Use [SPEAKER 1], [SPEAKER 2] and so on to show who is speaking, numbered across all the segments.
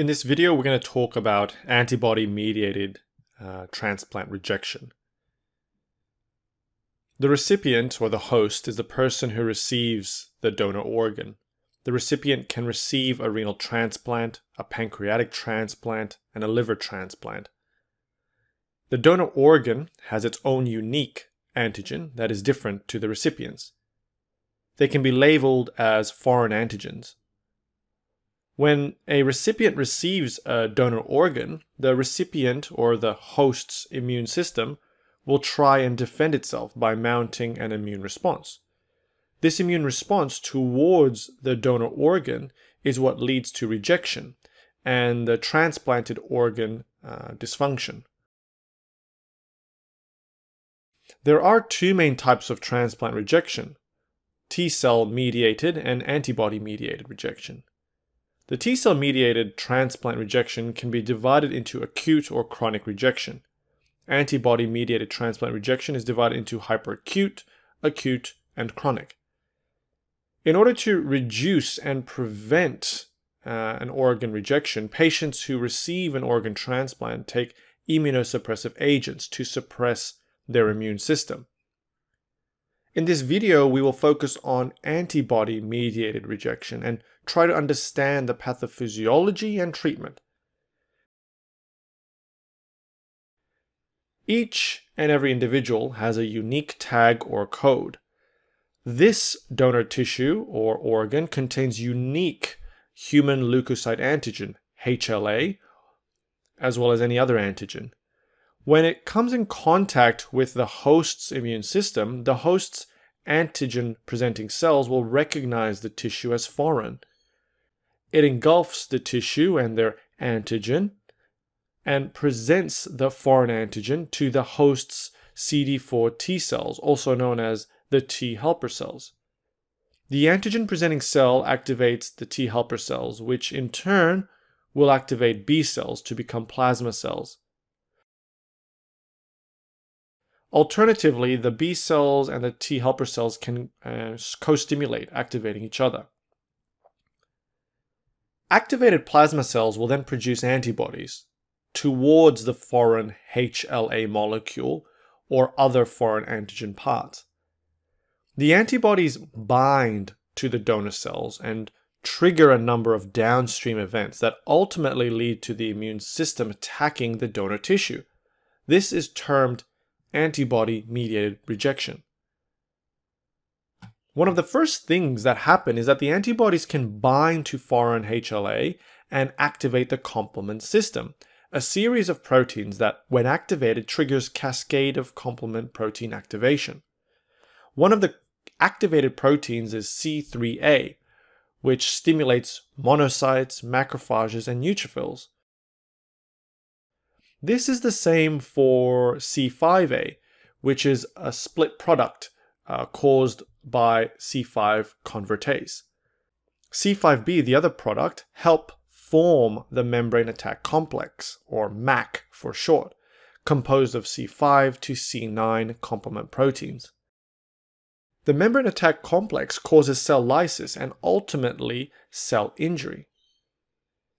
[SPEAKER 1] In this video, we're going to talk about antibody-mediated uh, transplant rejection. The recipient or the host is the person who receives the donor organ. The recipient can receive a renal transplant, a pancreatic transplant, and a liver transplant. The donor organ has its own unique antigen that is different to the recipient's. They can be labeled as foreign antigens. When a recipient receives a donor organ, the recipient or the host's immune system will try and defend itself by mounting an immune response. This immune response towards the donor organ is what leads to rejection and the transplanted organ uh, dysfunction. There are two main types of transplant rejection T cell mediated and antibody mediated rejection. The T cell mediated transplant rejection can be divided into acute or chronic rejection. Antibody mediated transplant rejection is divided into hyperacute, acute, and chronic. In order to reduce and prevent uh, an organ rejection, patients who receive an organ transplant take immunosuppressive agents to suppress their immune system. In this video, we will focus on antibody-mediated rejection and try to understand the pathophysiology and treatment. Each and every individual has a unique tag or code. This donor tissue or organ contains unique human leukocyte antigen, HLA, as well as any other antigen. When it comes in contact with the host's immune system, the host's antigen presenting cells will recognize the tissue as foreign. It engulfs the tissue and their antigen and presents the foreign antigen to the host's CD4 T cells, also known as the T helper cells. The antigen presenting cell activates the T helper cells, which in turn will activate B cells to become plasma cells. Alternatively, the B cells and the T helper cells can uh, co-stimulate, activating each other. Activated plasma cells will then produce antibodies towards the foreign HLA molecule or other foreign antigen parts. The antibodies bind to the donor cells and trigger a number of downstream events that ultimately lead to the immune system attacking the donor tissue. This is termed antibody mediated rejection. One of the first things that happen is that the antibodies can bind to foreign HLA and activate the complement system, a series of proteins that, when activated, triggers cascade of complement protein activation. One of the activated proteins is C3A, which stimulates monocytes, macrophages, and neutrophils. This is the same for C5a, which is a split product uh, caused by C5 convertase. C5b, the other product, help form the membrane attack complex, or MAC for short, composed of C5 to C9 complement proteins. The membrane attack complex causes cell lysis and ultimately cell injury.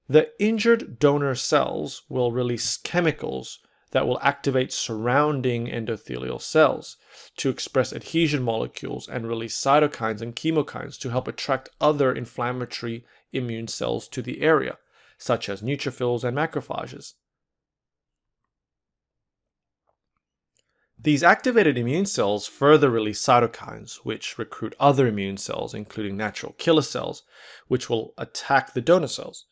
[SPEAKER 1] The injured donor cells will release chemicals that will activate surrounding endothelial cells to express adhesion molecules and release cytokines and chemokines to help attract other inflammatory immune cells to the area, such as neutrophils and macrophages. These activated immune cells further release cytokines, which recruit other immune cells, including natural killer cells, which will attack the donor cells.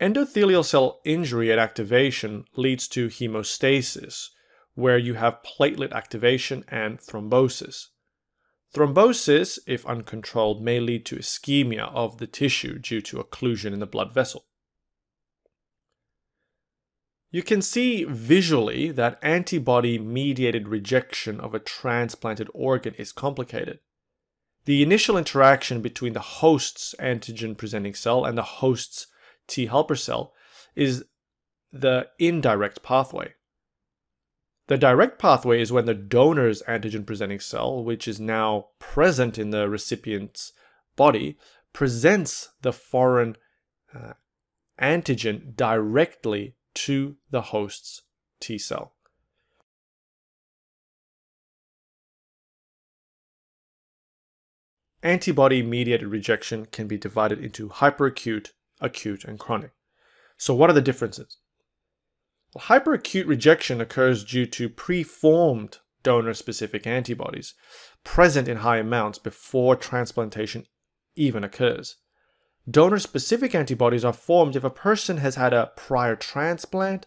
[SPEAKER 1] Endothelial cell injury and activation leads to hemostasis, where you have platelet activation and thrombosis. Thrombosis, if uncontrolled, may lead to ischemia of the tissue due to occlusion in the blood vessel. You can see visually that antibody-mediated rejection of a transplanted organ is complicated. The initial interaction between the host's antigen-presenting cell and the host's T helper cell is the indirect pathway. The direct pathway is when the donor's antigen presenting cell, which is now present in the recipient's body, presents the foreign uh, antigen directly to the host's T cell. Antibody mediated rejection can be divided into hyperacute, acute, and chronic. So, what are the differences? Well, hyperacute rejection occurs due to preformed donor specific antibodies present in high amounts before transplantation even occurs. Donor specific antibodies are formed if a person has had a prior transplant,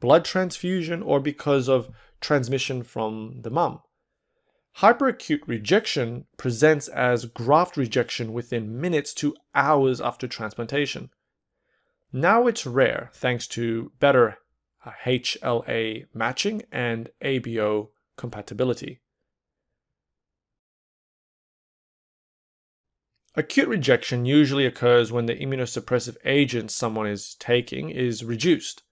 [SPEAKER 1] blood transfusion, or because of transmission from the mum. Hyperacute rejection presents as graft rejection within minutes to hours after transplantation. Now it's rare thanks to better uh, HLA matching and ABO compatibility. Acute rejection usually occurs when the immunosuppressive agent someone is taking is reduced.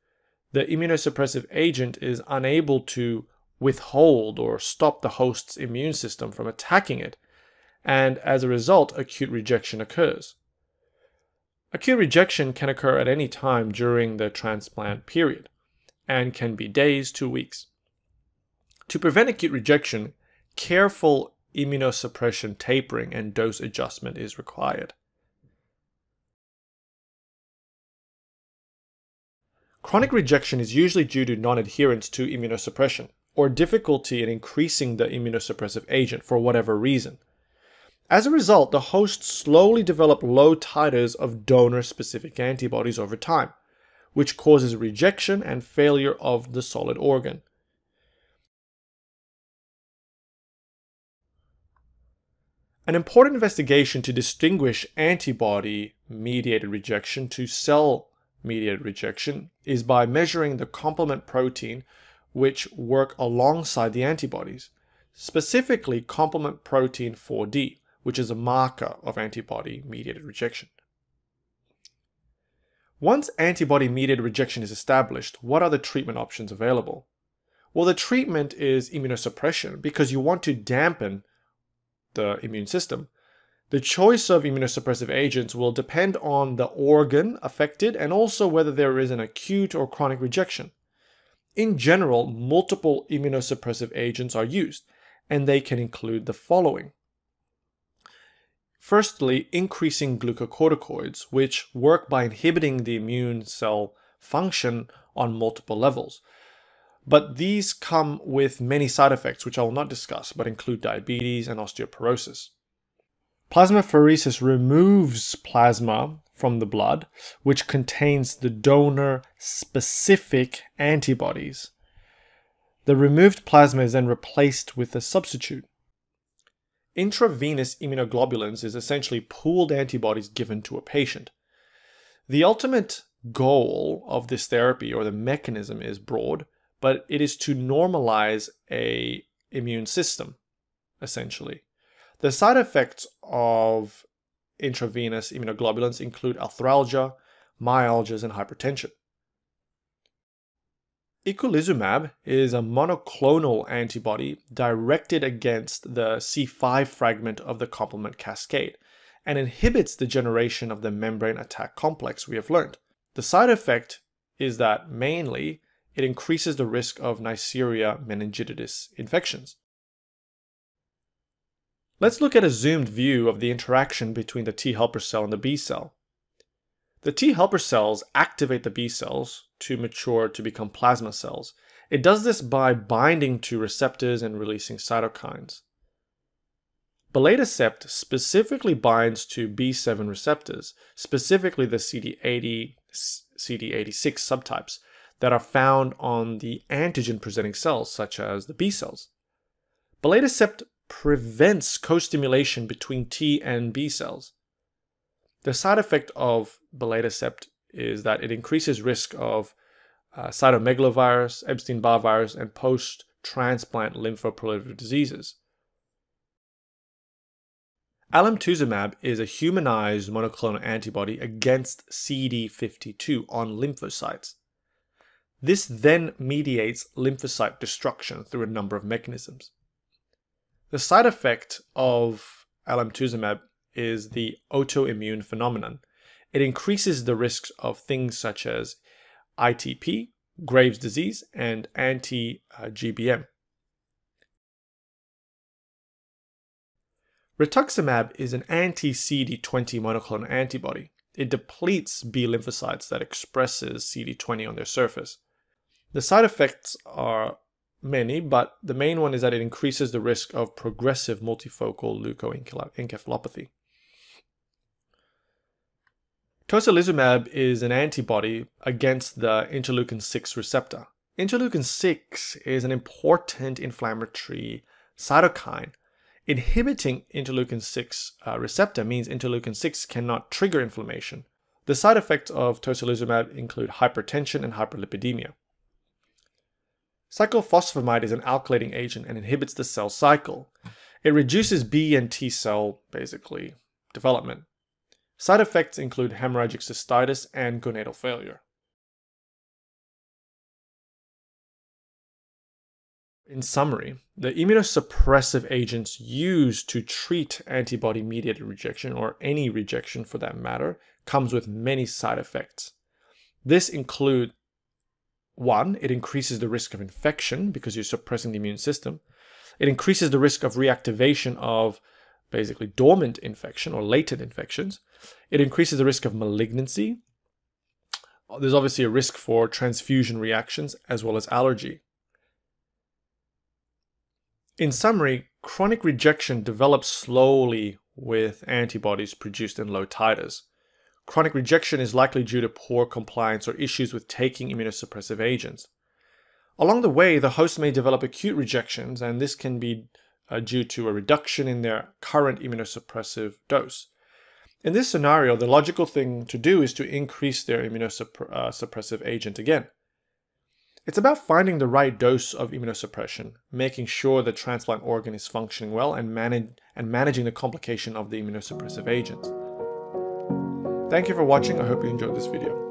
[SPEAKER 1] The immunosuppressive agent is unable to withhold or stop the host's immune system from attacking it, and as a result, acute rejection occurs. Acute rejection can occur at any time during the transplant period and can be days to weeks. To prevent acute rejection, careful immunosuppression tapering and dose adjustment is required. Chronic rejection is usually due to non-adherence to immunosuppression or difficulty in increasing the immunosuppressive agent for whatever reason. As a result, the host slowly develop low titers of donor-specific antibodies over time, which causes rejection and failure of the solid organ. An important investigation to distinguish antibody-mediated rejection to cell-mediated rejection is by measuring the complement protein which work alongside the antibodies, specifically complement protein 4D, which is a marker of antibody-mediated rejection. Once antibody-mediated rejection is established, what are the treatment options available? Well, the treatment is immunosuppression because you want to dampen the immune system. The choice of immunosuppressive agents will depend on the organ affected and also whether there is an acute or chronic rejection. In general, multiple immunosuppressive agents are used, and they can include the following. Firstly, increasing glucocorticoids, which work by inhibiting the immune cell function on multiple levels. But these come with many side effects, which I will not discuss, but include diabetes and osteoporosis. Plasmapheresis removes plasma from the blood, which contains the donor specific antibodies. The removed plasma is then replaced with a substitute. Intravenous immunoglobulins is essentially pooled antibodies given to a patient. The ultimate goal of this therapy or the mechanism is broad, but it is to normalize a immune system, essentially. The side effects of intravenous immunoglobulins include arthralgia, myalgias, and hypertension. Eculizumab is a monoclonal antibody directed against the C5 fragment of the complement cascade and inhibits the generation of the membrane attack complex we have learned. The side effect is that mainly it increases the risk of Neisseria meningitidis infections. Let's look at a zoomed view of the interaction between the T helper cell and the B cell. The T helper cells activate the B cells to mature to become plasma cells. It does this by binding to receptors and releasing cytokines. Belatacept specifically binds to B7 receptors, specifically the CD80, CD86 subtypes that are found on the antigen presenting cells, such as the B cells. Belatacept prevents co-stimulation between T and B cells. The side effect of belatacept is that it increases risk of uh, cytomegalovirus, Epstein-Barr virus, and post-transplant lymphoproliferative diseases. Alemtuzumab is a humanized monoclonal antibody against CD52 on lymphocytes. This then mediates lymphocyte destruction through a number of mechanisms. The side effect of alemtuzumab is the autoimmune phenomenon. It increases the risks of things such as ITP, Graves' disease, and anti-GBM. Rituximab is an anti-CD20 monoclonal antibody. It depletes B lymphocytes that expresses CD20 on their surface. The side effects are many, but the main one is that it increases the risk of progressive multifocal leukoencephalopathy. Tocilizumab is an antibody against the interleukin 6 receptor. Interleukin 6 is an important inflammatory cytokine. Inhibiting interleukin 6 uh, receptor means interleukin 6 cannot trigger inflammation. The side effects of tocilizumab include hypertension and hyperlipidemia. Cyclophosphamide is an alkylating agent and inhibits the cell cycle. It reduces B and T cell, basically, development. Side effects include hemorrhagic cystitis and gonadal failure. In summary, the immunosuppressive agents used to treat antibody-mediated rejection, or any rejection for that matter, comes with many side effects. This include one, it increases the risk of infection because you're suppressing the immune system. It increases the risk of reactivation of basically dormant infection or latent infections. It increases the risk of malignancy. There's obviously a risk for transfusion reactions as well as allergy. In summary, chronic rejection develops slowly with antibodies produced in low titers. Chronic rejection is likely due to poor compliance or issues with taking immunosuppressive agents. Along the way, the host may develop acute rejections, and this can be uh, due to a reduction in their current immunosuppressive dose. In this scenario, the logical thing to do is to increase their immunosuppressive uh, agent again. It's about finding the right dose of immunosuppression, making sure the transplant organ is functioning well, and, manage, and managing the complication of the immunosuppressive agents. Thank you for watching, I hope you enjoyed this video.